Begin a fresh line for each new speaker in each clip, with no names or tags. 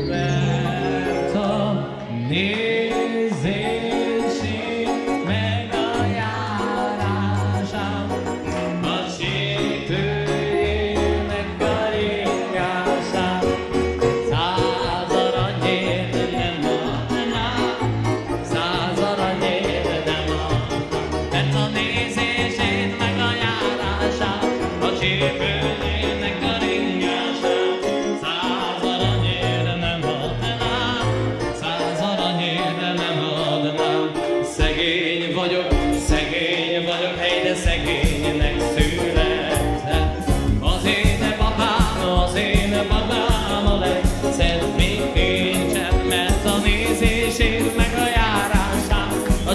mert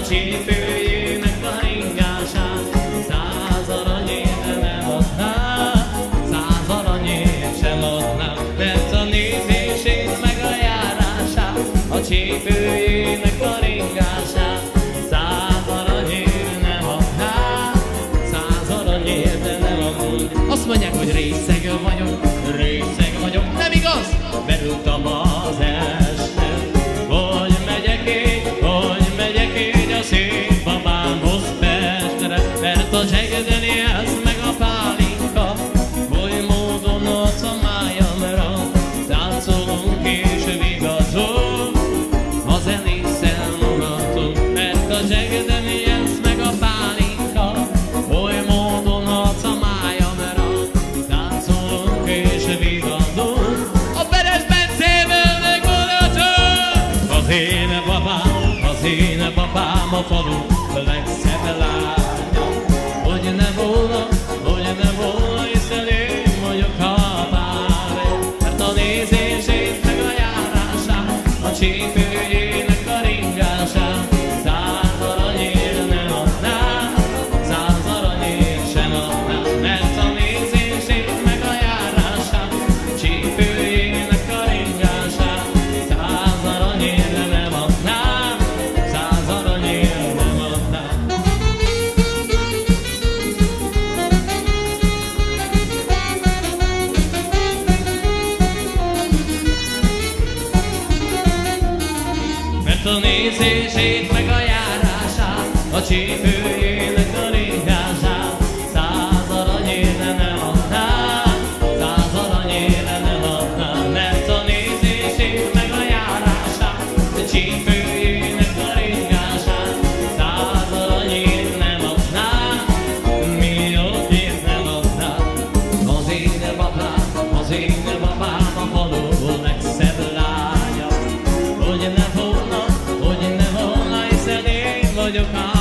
csípőjének a ringását, száz aranyért nem adnám, száz aranyért sem adnám, mert a nézését meg a járását, a csípőjének a ringását, száz aranyért nem adnám, száz aranyért nem adnám. Azt mondják, hogy részeg vagyok, részeg vagyok, nem igaz? Berúgtam az babám a falu legszebb lánya, hogy ne volna, hogy ne volna, hiszen én vagyok a bár, mert a nézését meg a járását, a csípőjének a nézését meg a járását, a csípőjének én vagyok a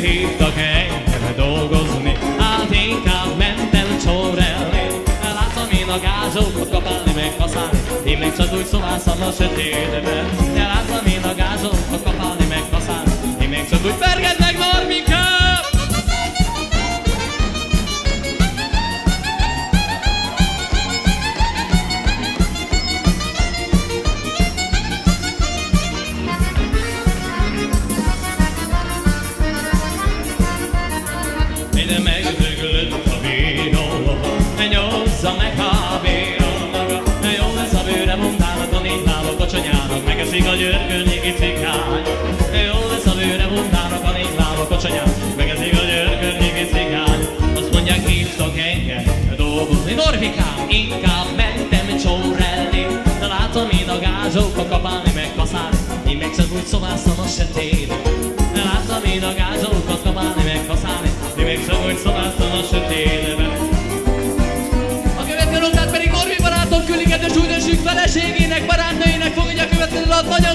hívtak engem dolgozni, hát inkább mentem csórelni. Láttam én a gázsokat kapálni, meg kaszálni, én meg csak úgy szovászom a sötétben. Láttam én a gázsokat kapálni, meg kaszálni, én meg csak úgy pergetnek megeszik a györkörnyéki cikányok. Ne jó lesz a bőre mundának, a négy lábak a csanyának, megeszik a györkörnyéki cikányok. Azt mondják, hívtak engem dolgozni. Norvikám, inkább mentem csórelni, de látom én a gázsokat kapálni, meg kaszálni, én meg csak úgy szovászom a sötétben. De láttam én a gázsokat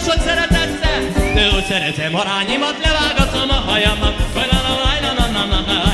sok szeretettel, őt szeretem, arányimat levágatom a hajamat, a hajlana, na, na, na, na.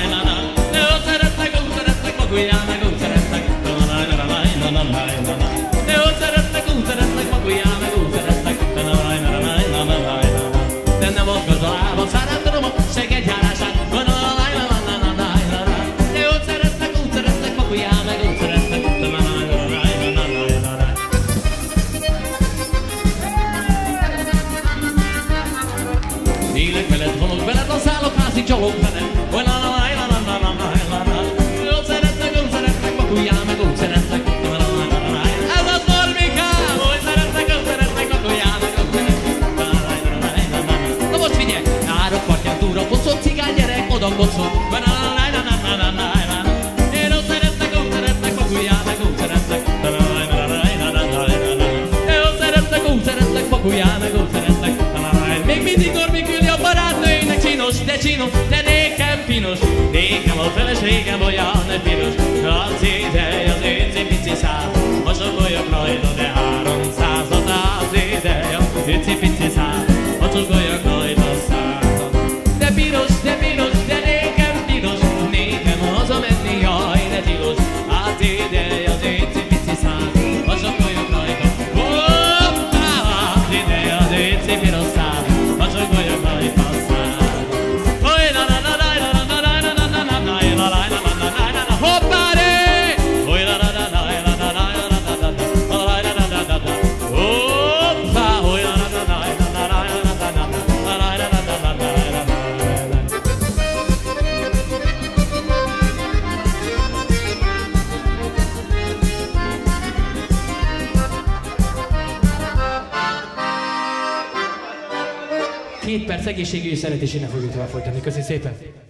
házi csalók fene. Úgy szeretnek, úgy szeretnek, vakuljál meg, úgy szeretnek. Ez az normikám, úgy szeretnek, úgy szeretnek, vakuljál meg, úgy szeretnek. Na most figyelj, árok, partján túra, kocott cigány gyerek, oda kocott. Vakuljál meg, A feleségem olyan piros perc egészségügyi szeret, és innen fogjuk tovább folytatni. Köszönjük szépen!